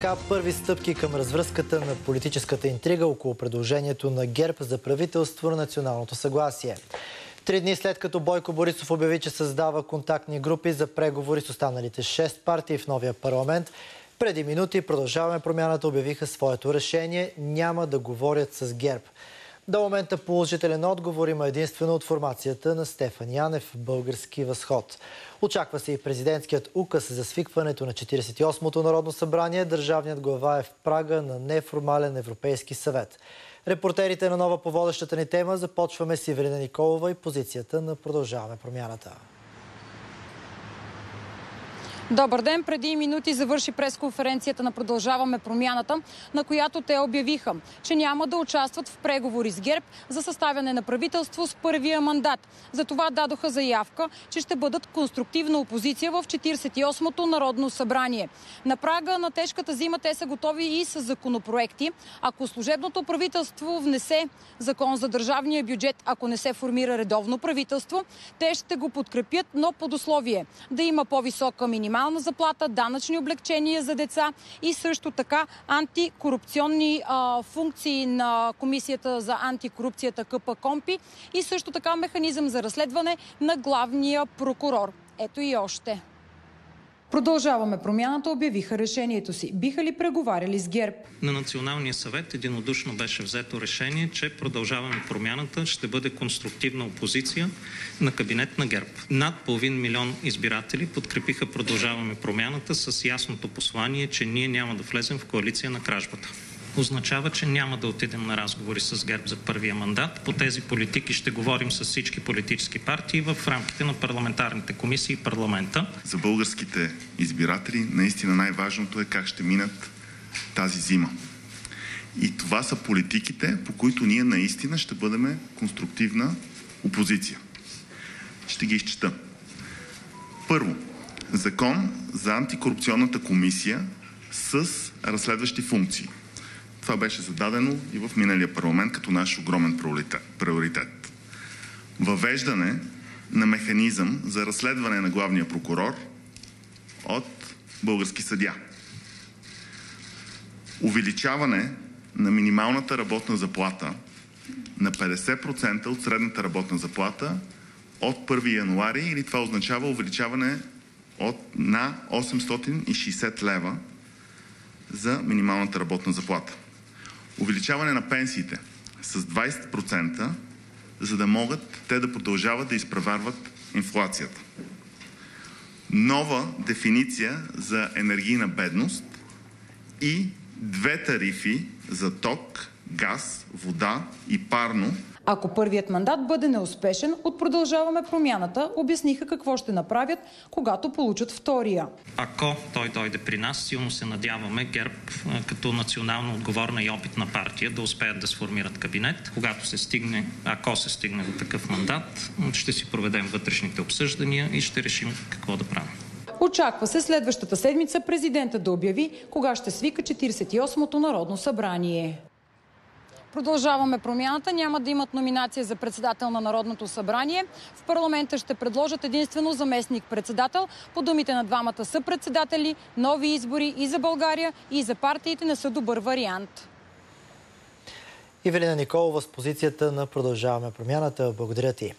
Така първи стъпки към развръзката на политическата интрига около предложението на ГЕРБ за правителство на националното съгласие. Три дни след като Бойко Борисов обяви, че създава контактни групи за преговори с останалите шест партии в новия парламент, преди минути продължаваме промяната обявиха своето решение. Няма да говорят с ГЕРБ. До момента положителен отговор има единствено от формацията на Стефан Янев Български възход. Очаква се и президентският указ за свикването на 48-то Народно събрание. Държавният глава е в прага на неформален Европейски съвет. Репортерите на нова по водещата ни тема започваме с Ивелина Николова и позицията на Продължаваме промяната. Добър ден! Преди минути завърши пресконференцията на Продължаваме промяната, на която те обявиха, че няма да участват в преговори с ГЕРБ за съставяне на правителство с първия мандат. Затова дадоха заявка, че ще бъдат конструктивна опозиция в 48-то Народно събрание. На прага на тежката зима те са готови и с законопроекти. Ако служебното правителство внесе закон за държавния бюджет, ако не се формира редовно правителство, те ще го подкрепят, но под условие да има по-висока минимална минимална заплата, данъчни облегчения за деца и също така антикорупционни а, функции на Комисията за антикорупцията КП Компи и също така механизъм за разследване на главния прокурор. Ето и още. Продължаваме промяната, обявиха решението си. Биха ли преговаряли с ГЕРБ? На Националния съвет единодушно беше взето решение, че продължаваме промяната ще бъде конструктивна опозиция на кабинет на ГЕРБ. Над половин милион избиратели подкрепиха продължаваме промяната с ясното послание, че ние няма да влезем в коалиция на кражбата означава, че няма да отидем на разговори с ГЕРБ за първия мандат. По тези политики ще говорим с всички политически партии в рамките на парламентарните комисии и парламента. За българските избиратели наистина най-важното е как ще минат тази зима. И това са политиките, по които ние наистина ще бъдем конструктивна опозиция. Ще ги изчета. Първо, закон за антикорупционната комисия с разследващи функции. Това беше зададено и в миналия парламент като наш огромен приоритет. Въвеждане на механизъм за разследване на главния прокурор от български съдя. Увеличаване на минималната работна заплата на 50% от средната работна заплата от 1 януари или това означава увеличаване от на 860 лева за минималната работна заплата увеличаване на пенсиите с 20%, за да могат те да продължават да изпреварват инфлацията. Нова дефиниция за енергийна бедност и две тарифи за ток, газ, вода и парно ако първият мандат бъде неуспешен, от продължаваме промяната, обясниха какво ще направят, когато получат втория. Ако той дойде при нас, силно се надяваме ГЕРБ като национално отговорна и опитна партия да успеят да сформират кабинет. Когато се стигне, ако се стигне до такъв мандат, ще си проведем вътрешните обсъждания и ще решим какво да правим. Очаква се следващата седмица президента да обяви кога ще свика 48-то Народно събрание. Продължаваме промяната. Няма да имат номинация за председател на Народното събрание. В парламента ще предложат единствено заместник-председател. По думите на двамата са председатели, нови избори и за България, и за партиите не са добър вариант. Ивелина Николова с позицията на Продължаваме промяната. Благодаря ти.